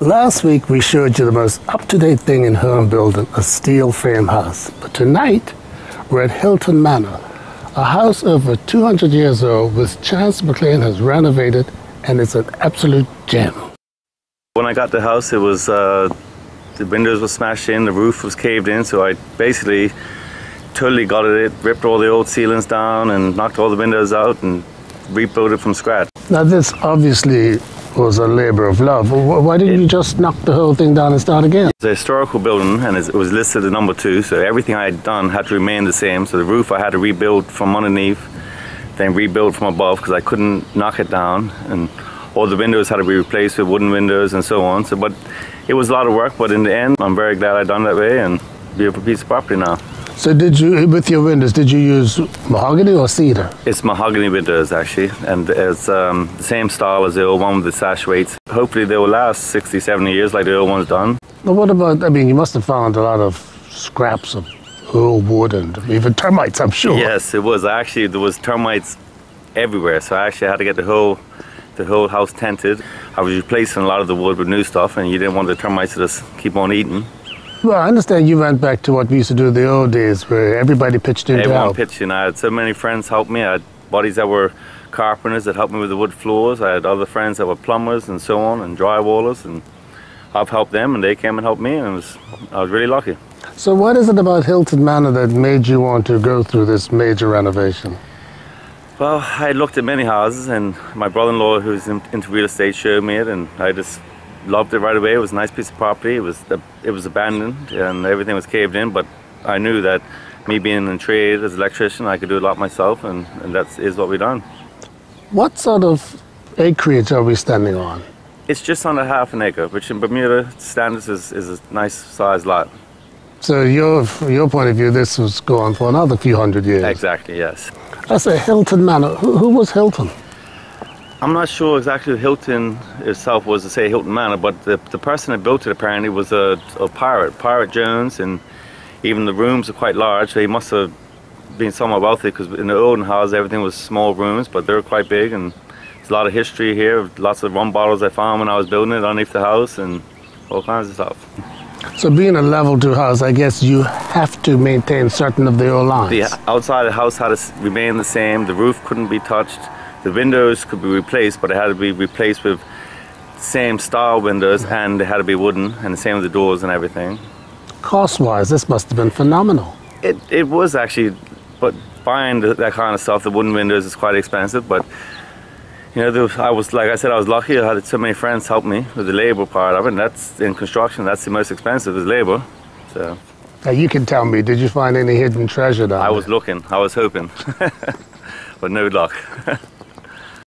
Last week we showed you the most up-to-date thing in home building, a steel frame house. But tonight we're at Hilton Manor, a house over 200 years old which Chance McClean has renovated and it's an absolute gem. When I got the house it was, uh, the windows were smashed in, the roof was caved in, so I basically totally gutted it, ripped all the old ceilings down and knocked all the windows out and rebuilt it from scratch. Now this obviously was a labour of love. Why didn't it, you just knock the whole thing down and start again? It's a historical building and it was listed as number two, so everything I had done had to remain the same. So the roof I had to rebuild from underneath, then rebuild from above because I couldn't knock it down. And all the windows had to be replaced with wooden windows and so on. So, but it was a lot of work, but in the end, I'm very glad I done that way and beautiful piece of property now. So did you, with your windows, did you use mahogany or cedar? It's mahogany windows actually, and it's um, the same style as the old one with the sash weights. Hopefully they will last 60, 70 years like the old one's done. Well, what about, I mean, you must have found a lot of scraps of old wood and even termites, I'm sure. Yes, it was. Actually, there was termites everywhere, so I actually had to get the whole the whole house tented. I was replacing a lot of the wood with new stuff, and you didn't want the termites to just keep on eating. Well, I understand you went back to what we used to do in the old days where everybody pitched in Everyone help. pitched in. I had so many friends help me. I had buddies that were carpenters that helped me with the wood floors. I had other friends that were plumbers and so on and drywallers and I've helped them and they came and helped me and was, I was really lucky. So what is it about Hilton Manor that made you want to go through this major renovation? Well, I looked at many houses and my brother-in-law who's into real estate showed me it and I just loved it right away. It was a nice piece of property. It was it was abandoned and everything was caved in, but I knew that me being in trade as an electrician, I could do a lot myself, and, and that is what we done. What sort of acreage are we standing on? It's just under half an acre, which in Bermuda standards is, is a nice sized lot. So your, from your point of view, this was going for another few hundred years? Exactly, yes. I say Hilton Manor. Who, who was Hilton? I'm not sure exactly Hilton itself was to say Hilton Manor, but the, the person that built it apparently was a, a pirate, Pirate Jones, and even the rooms are quite large, so he must have been somewhat wealthy because in the olden house everything was small rooms, but they were quite big, and there's a lot of history here, lots of rum bottles I found when I was building it underneath the house, and all kinds of stuff. So being a level two house, I guess you have to maintain certain of the old lines. The outside of the house had to remain the same, the roof couldn't be touched, the windows could be replaced, but they had to be replaced with same style windows and they had to be wooden and the same with the doors and everything. Cost-wise, this must have been phenomenal. It, it was actually, but buying that kind of stuff, the wooden windows is quite expensive, but you know, was, I was, like I said, I was lucky. I had so many friends help me with the labor part of it, and that's in construction, that's the most expensive is labor, so. Now you can tell me, did you find any hidden treasure down I was looking, I was hoping, but no luck.